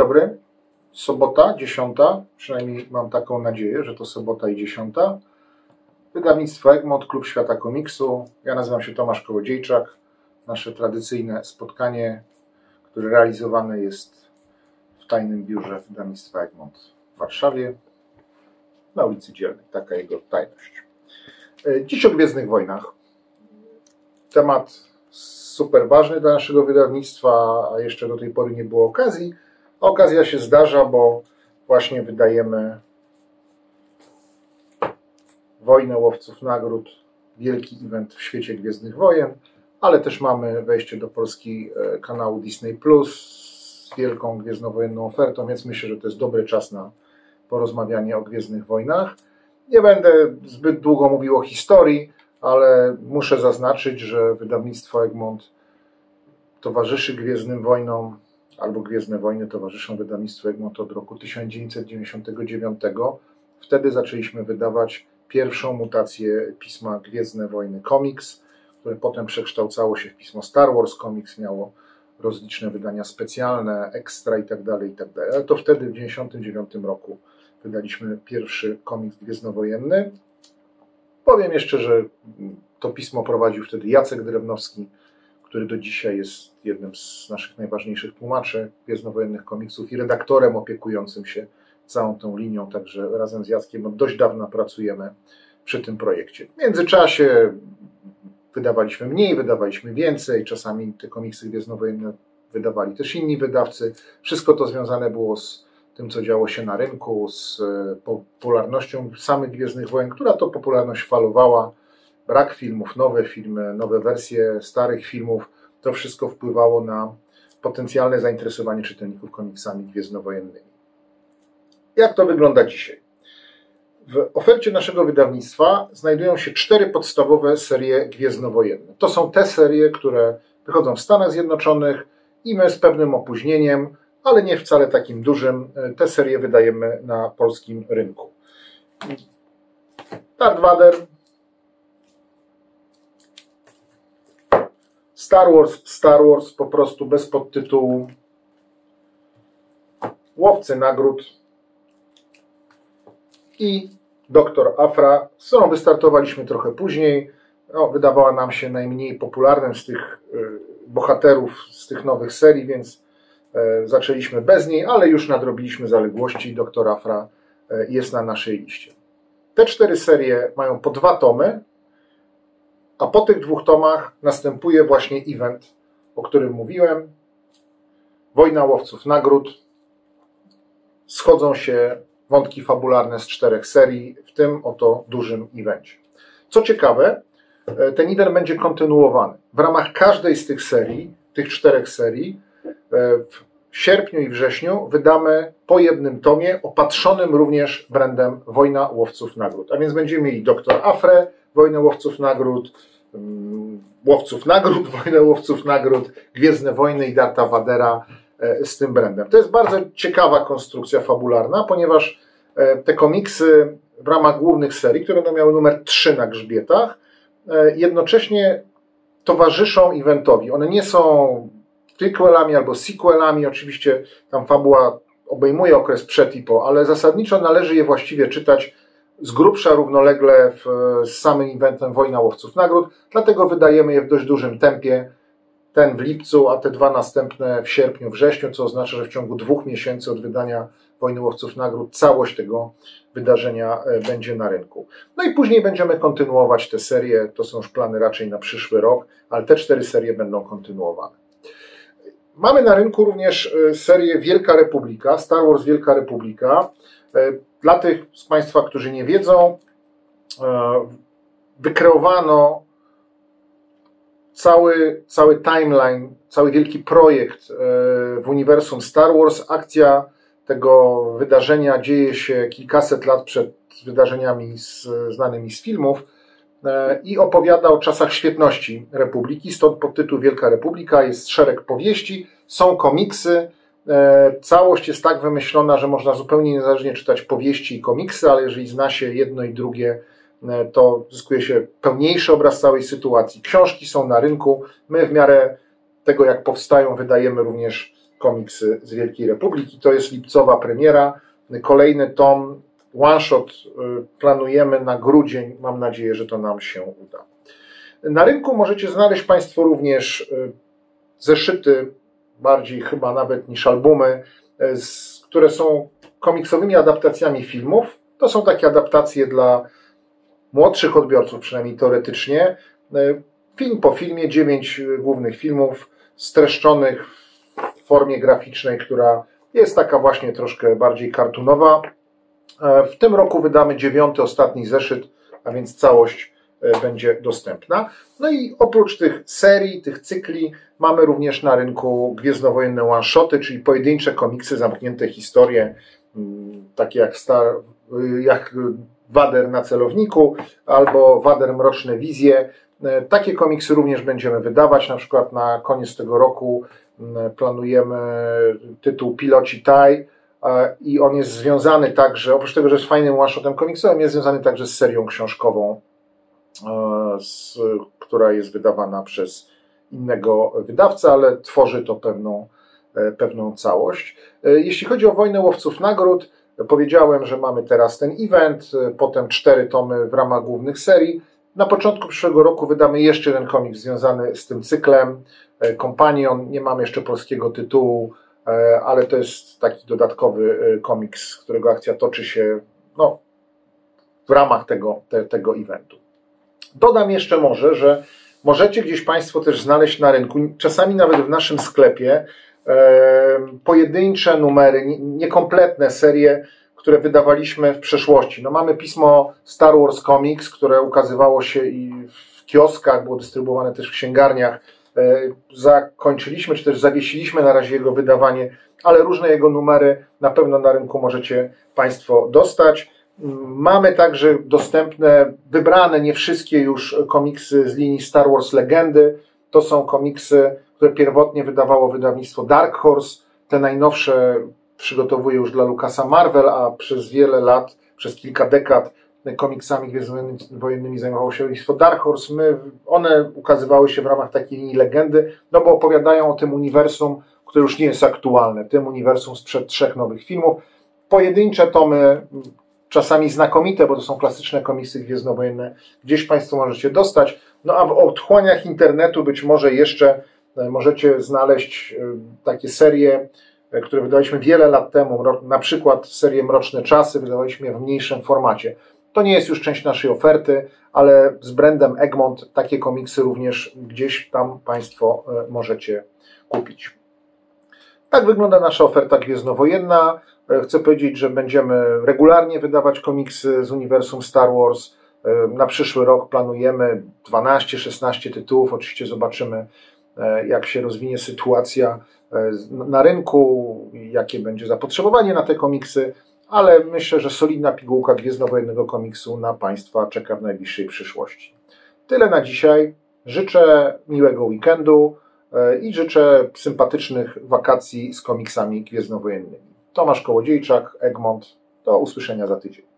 dobry. Sobota, dziesiąta. Przynajmniej mam taką nadzieję, że to sobota i dziesiąta. Wydawnictwo Egmont, Klub Świata Komiksu. Ja nazywam się Tomasz Kołodziejczak. Nasze tradycyjne spotkanie, które realizowane jest w tajnym biurze wydawnictwa Egmont w Warszawie, na ulicy Dzielnej. Taka jego tajność. E, Dziś o Gwiezdnych Wojnach. Temat super ważny dla naszego wydawnictwa, a jeszcze do tej pory nie było okazji. Okazja się zdarza, bo właśnie wydajemy Wojnę Łowców Nagród, wielki event w świecie Gwiezdnych Wojen, ale też mamy wejście do Polski e, kanału Disney Plus z wielką gwiezdnowojenną ofertą, więc myślę, że to jest dobry czas na porozmawianie o Gwiezdnych Wojnach. Nie będę zbyt długo mówił o historii, ale muszę zaznaczyć, że wydawnictwo Egmont towarzyszy Gwiezdnym Wojnom, albo Gwiezdne Wojny towarzyszą wydawnictwu Egmont od roku 1999. Wtedy zaczęliśmy wydawać pierwszą mutację pisma Gwiezdne Wojny Comics, które potem przekształcało się w pismo Star Wars Comics, miało rozliczne wydania specjalne, ekstra itd. itd. Ale to wtedy w 1999 roku wydaliśmy pierwszy komiks gwiezdnowojenny. Powiem jeszcze, że to pismo prowadził wtedy Jacek Drewnowski, który do dzisiaj jest jednym z naszych najważniejszych tłumaczy gwiezdnowojennych komiksów i redaktorem opiekującym się całą tą linią, także razem z Jackiem od dość dawna pracujemy przy tym projekcie. W międzyczasie wydawaliśmy mniej, wydawaliśmy więcej, czasami te komiksy gwiezdnowojenne wydawali też inni wydawcy. Wszystko to związane było z tym, co działo się na rynku, z popularnością samych Gwiezdnych Wojen, która to popularność falowała. Brak filmów, nowe filmy, nowe wersje starych filmów, to wszystko wpływało na potencjalne zainteresowanie czytelników komiksami gwiezdnowojennymi. Jak to wygląda dzisiaj? W ofercie naszego wydawnictwa znajdują się cztery podstawowe serie gwiezdnowojenne. To są te serie, które wychodzą w Stanach Zjednoczonych i my z pewnym opóźnieniem ale nie wcale takim dużym. Te serie wydajemy na polskim rynku. Darth Vader, Star Wars, Star Wars po prostu bez podtytułu, Łowcy Nagród i Doktor Afra, z którą wystartowaliśmy trochę później. No, wydawała nam się najmniej popularnym z tych y, bohaterów, z tych nowych serii, więc E, zaczęliśmy bez niej, ale już nadrobiliśmy zaległości. Doktor Afra e, jest na naszej liście. Te cztery serie mają po dwa tomy, a po tych dwóch tomach następuje właśnie event, o którym mówiłem. Wojna łowców nagród. Schodzą się wątki fabularne z czterech serii, w tym oto dużym evencie. Co ciekawe, e, ten event będzie kontynuowany. W ramach każdej z tych serii, tych czterech serii, w sierpniu i wrześniu wydamy po jednym tomie, opatrzonym również brandem Wojna Łowców Nagród. A więc będziemy mieli Doktor Afre, Wojnę Łowców Nagród, mm, Łowców Nagród, Wojnę Łowców Nagród, Gwiezdne Wojny i Darta Vadera e, z tym brandem. To jest bardzo ciekawa konstrukcja fabularna, ponieważ e, te komiksy w ramach głównych serii, które będą miały numer 3 na grzbietach, e, jednocześnie towarzyszą eventowi. One nie są prequelami albo sequelami. Oczywiście tam fabuła obejmuje okres przed i po, ale zasadniczo należy je właściwie czytać z grubsza równolegle w, z samym eventem Wojna Łowców Nagród, dlatego wydajemy je w dość dużym tempie. Ten w lipcu, a te dwa następne w sierpniu, wrześniu, co oznacza, że w ciągu dwóch miesięcy od wydania Wojny Łowców Nagród całość tego wydarzenia e, będzie na rynku. No i później będziemy kontynuować te serie, to są już plany raczej na przyszły rok, ale te cztery serie będą kontynuowane. Mamy na rynku również e, serię Wielka Republika, Star Wars Wielka Republika. E, dla tych z Państwa, którzy nie wiedzą, e, wykreowano cały, cały timeline, cały wielki projekt w uniwersum Star Wars. Akcja tego wydarzenia dzieje się kilkaset lat przed wydarzeniami z, znanymi z filmów i opowiada o czasach świetności Republiki. Stąd podtytuł Wielka Republika jest szereg powieści, są komiksy. E, całość jest tak wymyślona, że można zupełnie niezależnie czytać powieści i komiksy, ale jeżeli zna się jedno i drugie, e, to zyskuje się pełniejszy obraz całej sytuacji. Książki są na rynku. My w miarę tego, jak powstają, wydajemy również komiksy z Wielkiej Republiki. To jest lipcowa premiera. Kolejny tom, one shot planujemy na grudzień. Mam nadzieję, że to nam się uda. Na rynku możecie znaleźć Państwo również zeszyty, bardziej chyba nawet niż albumy, które są komiksowymi adaptacjami filmów. To są takie adaptacje dla młodszych odbiorców, przynajmniej teoretycznie. Film po filmie, dziewięć głównych filmów streszczonych w formie graficznej, która jest taka właśnie troszkę bardziej kartunowa. E, w tym roku wydamy dziewiąty, ostatni zeszyt, a więc całość e, będzie dostępna. No i oprócz tych serii, tych cykli, mamy również na rynku gwiezdnowojenne one-shoty, czyli pojedyncze komiksy, zamknięte historie, mm, takie jak, Star, jak Wader na celowniku albo Wader Mroczne Wizje. E, takie komiksy również będziemy wydawać. Na przykład na koniec tego roku planujemy tytuł Piloci Tai e, i on jest związany także, oprócz tego, że jest fajnym one-shotem komiksowym, jest związany także z serią książkową, e, z, która jest wydawana przez innego wydawcę, ale tworzy to pewną, pewną całość. Jeśli chodzi o Wojnę Łowców Nagród, Powiedziałem, że mamy teraz ten event, potem cztery tomy w ramach głównych serii. Na początku przyszłego roku wydamy jeszcze jeden komiks związany z tym cyklem. Companion, nie mamy jeszcze polskiego tytułu, e, ale to jest taki dodatkowy e, komiks, którego akcja toczy się no, w ramach tego, te, tego eventu. Dodam jeszcze może, że możecie gdzieś Państwo też znaleźć na rynku, czasami nawet w naszym sklepie, pojedyncze numery, niekompletne serie, które wydawaliśmy w przeszłości. No mamy pismo Star Wars Comics, które ukazywało się i w kioskach, było dystrybuowane też w księgarniach. E, zakończyliśmy, czy też zawiesiliśmy na razie jego wydawanie, ale różne jego numery na pewno na rynku możecie Państwo dostać. Mamy także dostępne, wybrane, nie wszystkie już komiksy z linii Star Wars Legendy. To są komiksy które pierwotnie wydawało wydawnictwo Dark Horse. Te najnowsze przygotowuje już dla Lucasa Marvel, a przez wiele lat, przez kilka dekad komiksami gwiezdnowojennymi zajmowało się wydawnictwo Dark Horse. My, one ukazywały się w ramach takiej linii legendy, no bo opowiadają o tym uniwersum, które już nie jest aktualne, tym uniwersum sprzed trzech nowych filmów. Pojedyncze tomy, czasami znakomite, bo to są klasyczne komiksy gwiezdnowojenne, gdzieś Państwo możecie dostać. No a w otchłaniach internetu być może jeszcze E, możecie znaleźć e, takie serie, e, które wydaliśmy wiele lat temu, na przykład serię Mroczne Czasy, wydawaliśmy je w mniejszym formacie. To nie jest już część naszej oferty, ale z brandem Egmont takie komiksy również gdzieś tam Państwo możecie kupić. Tak wygląda nasza oferta gwiezdnowojenna. Chcę powiedzieć, że będziemy regularnie wydawać komiksy z uniwersum Star Wars. Na przyszły rok planujemy 12-16 tytułów. Oczywiście zobaczymy, E, jak się rozwinie sytuacja e, na rynku, jakie będzie zapotrzebowanie na te komiksy, ale myślę, że solidna pigułka gwiezdnowojennego komiksu na Państwa czeka w najbliższej przyszłości. Tyle na dzisiaj. Życzę miłego weekendu e, i życzę sympatycznych wakacji z komiksami gwiezdnowojennymi. Tomasz Kołodziejczak, Egmont. Do usłyszenia za tydzień.